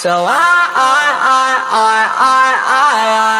So I, I, I, I, I, I, I